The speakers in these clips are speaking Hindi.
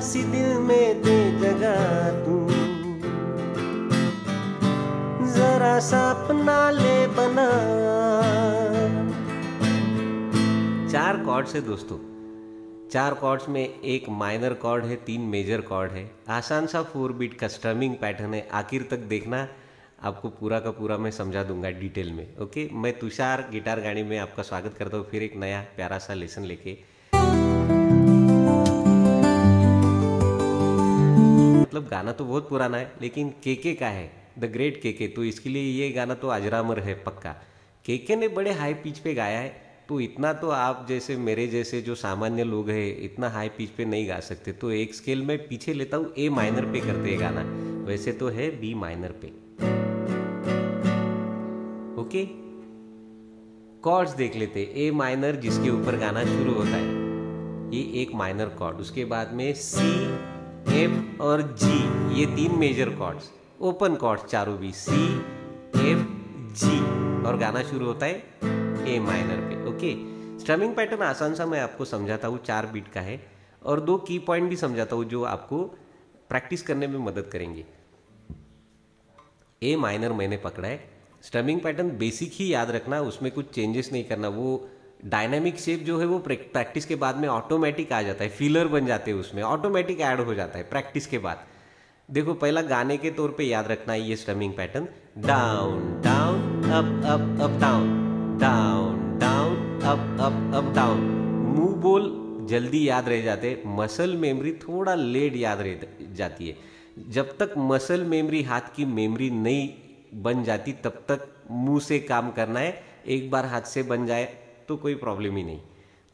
सी दिल में दे जगह तू। जरा सा अपना ले बना। चार कॉर्ड्स है दोस्तों। चार कॉर्ड्स में एक माइनर कॉर्ड है, तीन मेजर कॉर्ड है। आसान सा फोर बीट का स्ट्रमिंग पैटर्न है। आखिर तक देखना, आपको पूरा का पूरा मैं समझा दूँगा डिटेल में ओके मैं तुषार गिटार गाड़ी में आपका स्वागत करता हूँ, फिर एक नया प्यारा सा लेसन लेके मतलब गाना तो बहुत पुराना है, लेकिन केके का है द ग्रेट केके। तो इसके लिए ये गाना तो अजरामर है पक्का। केके ने बड़े हाई पिच पे गाया है तो इतना तो आप जैसे मेरे जैसे जो सामान्य लोग हैं, इतना हाई पिच पे नहीं गा सकते। तो एक स्केल में पीछे लेता हूँ ए माइनर पे करते हैं गाना। वैसे तो है बी माइनर पे। ओके कॉर्ड्स देख लेते ए माइनर जिसके ऊपर गाना शुरू होता है, ये एक माइनर कॉर्ड उसके बाद में सी एफ़ और जी, ये तीन मेजर कॉर्ड्स ओपन कॉर्ड्स चारों भी सी एफ़ जी और गाना शुरू होता है ए माइनर पे ओके स्ट्रमिंग पैटर्न आसान सा मैं आपको समझाता हूँ, चार बीट का है, और दो की पॉइंट भी समझाता हूँ जो आपको प्रैक्टिस करने में मदद करेंगे। ए माइनर मैंने पकड़ा है स्ट्रमिंग पैटर्न बेसिक ही याद रखना, उसमें कुछ चेंजेस नहीं करना, वो डायनामिक शेप जो है वो प्रैक्टिस के बाद में ऑटोमेटिक आ जाता है फीलर बन जाते हैं उसमें ऑटोमेटिक ऐड हो जाता है प्रैक्टिस के बाद। देखो, पहला गाने के तौर पे याद रखना है ये strumming pattern down down up up up down down down up up up down मुँह बोल जल्दी याद रह जाते मसल मेमोरी थोड़ा लेट याद रह जाती है। जब तक मसल मेमोरी हाथ की मेमोरी नहीं बन जाती, तब तक मुँह से काम करना है, एक बार हाथ से बन जाए तो कोई प्रॉब्लम ही नहीं।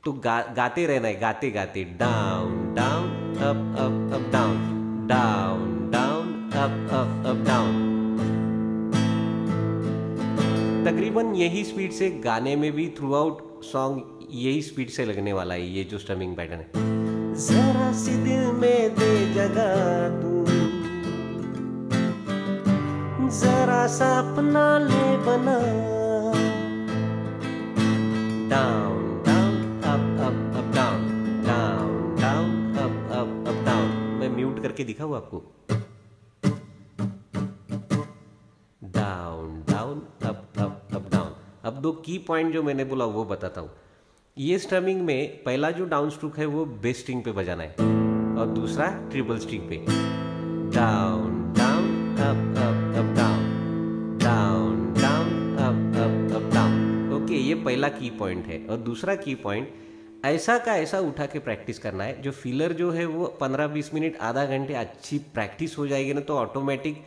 तो गा, गाते रहना है गाते गाते down down up up up down down down up up up down तकरीबन यही स्पीड से गाने में भी थ्रू आउट सॉन्ग यही स्पीड से लगने वाला है ये जो स्टमिंग पैटर्न है। जरा सी दिल में दे जगह तू। जरा सा अपना ले बना। Down down up up up down down down up up up down मैं म्यूट करके दिखाऊँ आपको। Down down up up up down अब दो की पॉइंट जो मैंने बोला वो बताता हूँ। ये स्ट्रमिंग में पहला जो डाउन स्ट्रोक है वो बेस स्ट्रिंग पे बजाना है और दूसरा ट्रिपल स्ट्रिंग पे। डाउन पहला की पॉइंट है। और दूसरा की पॉइंट ऐसा का ऐसा उठा के प्रैक्टिस करना है। जो फीलर जो है, वो पंद्रह बीस मिनट, आधा घंटे अच्छी प्रैक्टिस हो जाएगी ना तो ऑटोमेटिक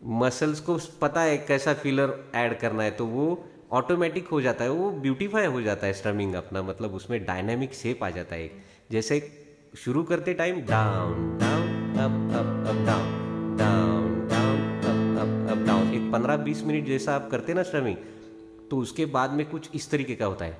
मसल्स को पता है कैसा फीलर ऐड करना है। तो वो ऑटोमेटिक हो जाता है, वो ब्यूटीफाई हो जाता है स्ट्रमिंग अपना। मतलब उसमें डायनामिक शेप आ जाता है। जैसे शुरू करते time down down up up up down down down up up up down एक पंद्रह बीस मिनट जैसा आप करते ना स्ट्रमिंग तो उसके बाद में कुछ इस तरीके का होता है।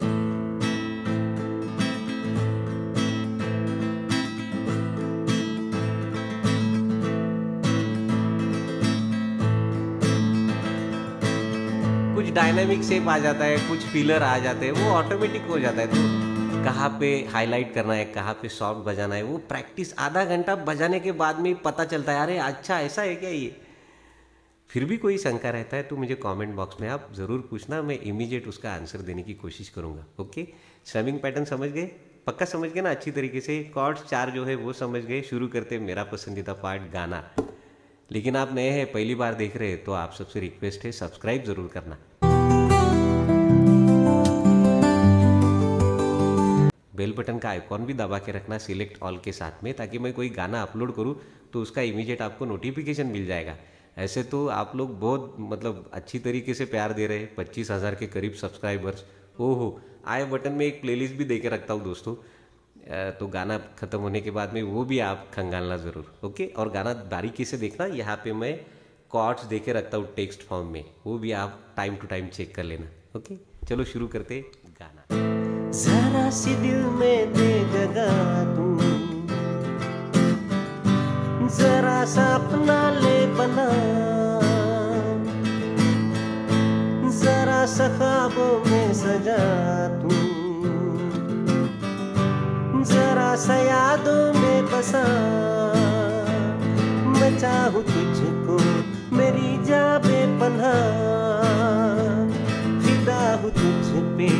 कुछ डायनामिक शेप आ जाता है, कुछ फीलर आ जाते हैं, वो ऑटोमेटिक हो जाता है। तो कहाँ पे हाईलाइट करना है, कहाँ पे सॉफ्ट बजाना है, वो प्रैक्टिस आधा घंटा बजाने के बाद में पता चलता है, अरे अच्छा ऐसा है क्या ये? फिर भी कोई शंका रहता है तो मुझे कमेंट बॉक्स में आप ज़रूर पूछना, मैं इमीडिएट उसका आंसर देने की कोशिश करूँगा। ओके स्विमिंग पैटर्न समझ गए? पक्का समझ गए ना? अच्छी तरीके से कॉर्ड्स चार जो है वो समझ गए। शुरू करते मेरा पसंदीदा पार्ट गाना। लेकिन आप नए हैं, पहली बार देख रहे हैं तो आप सबसे रिक्वेस्ट है सब्सक्राइब ज़रूर करना। बेल बटन का आइकॉन भी दबा के रखना सिलेक्ट ऑल के साथ में, ताकि मैं कोई गाना अपलोड करूँ तो उसका इमीडिएट आपको नोटिफिकेशन मिल जाएगा। ऐसे तो आप लोग बहुत मतलब अच्छी तरीके से प्यार दे रहे हैं, पच्चीस हज़ार के करीब सब्सक्राइबर्स ओहो आई बटन में एक प्लेलिस्ट भी दे के रखता हूँ दोस्तों। तो गाना ख़त्म होने के बाद में वो भी आप खंगालना ज़रूर, ओके? और गाना बारीकी से देखना, यहाँ पे मैं कॉर्ड्स दे के रखता हूँ टेक्स्ट फॉर्म में। वो भी आप टाइम टू टाइम चेक कर लेना, ओके? चलो शुरू करते गाना। जरा सी दिल में दे तू। जरा सा अपना ले बना। जरा सा ख्वाबों में सजा तू जरा सा यादों में बसा। मैं तुझको मेरी जा बेपना फिदा हूँ तुझ पे,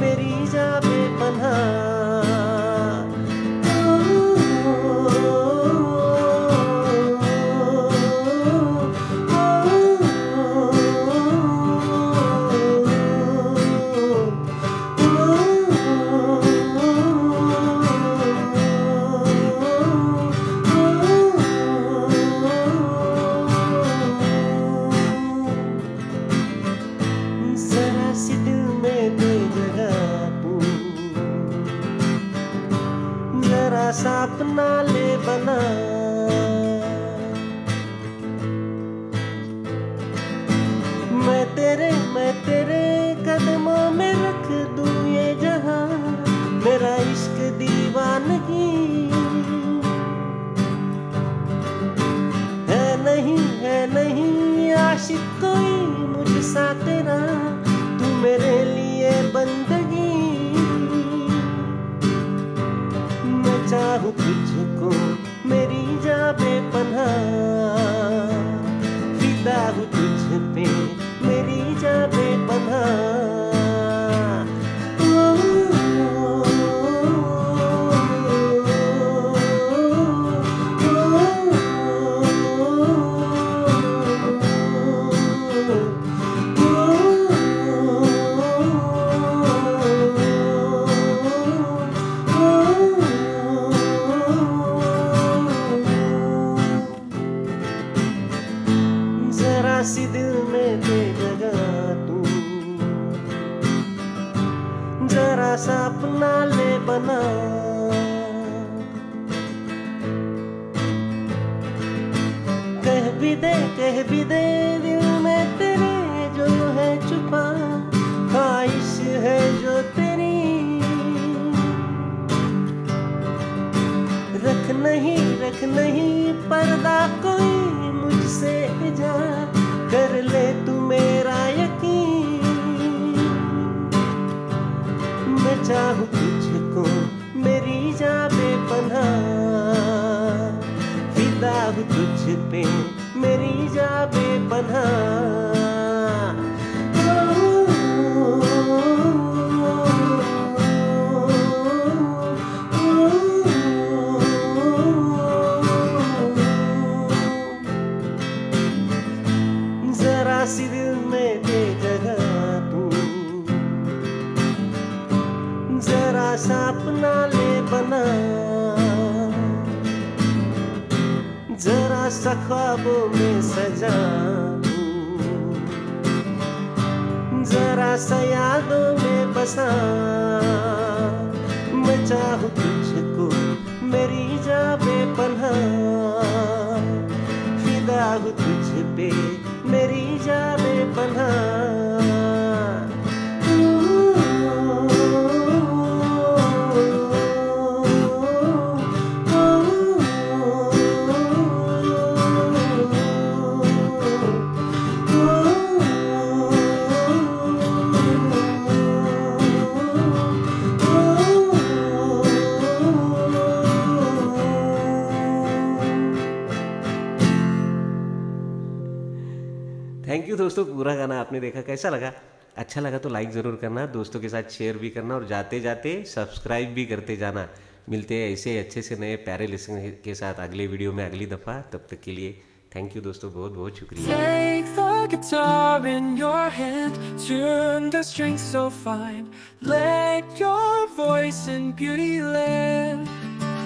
मेरी जा बेपना आशिक कोई मुझसा तेरा तू मेरे लिए बंदगी। मैं चाहूँ तुझको मेरी जा बेपना जरा सा अपना ले बना। कह भी दे, कह भी दे, दिल में तेरे जो है छुपा। ख्वाहिश है जो तेरी। रख नहीं रख नहीं, पर्दा कोई मुझसे जा। कर ले चाहूँ तुझको मेरी जा बेपना फिदा हूँ तुझ पे मेरी जा बेपना सी जरा सा ख्वाबों में सजा जरा सा यादों में बसा मैं चाहूँ दोस्तों पूरा गाना आपने देखा, कैसा लगा? अच्छा लगा तो लाइक ज़रूर करना, दोस्तों के साथ शेयर भी करना और जाते जाते सब्सक्राइब भी करते जाना। मिलते हैं ऐसे अच्छे से नए प्यारे लिसन के साथ अगले वीडियो में अगली दफ़ा। तब तक के लिए थैंक यू दोस्तों, बहुत बहुत शुक्रिया.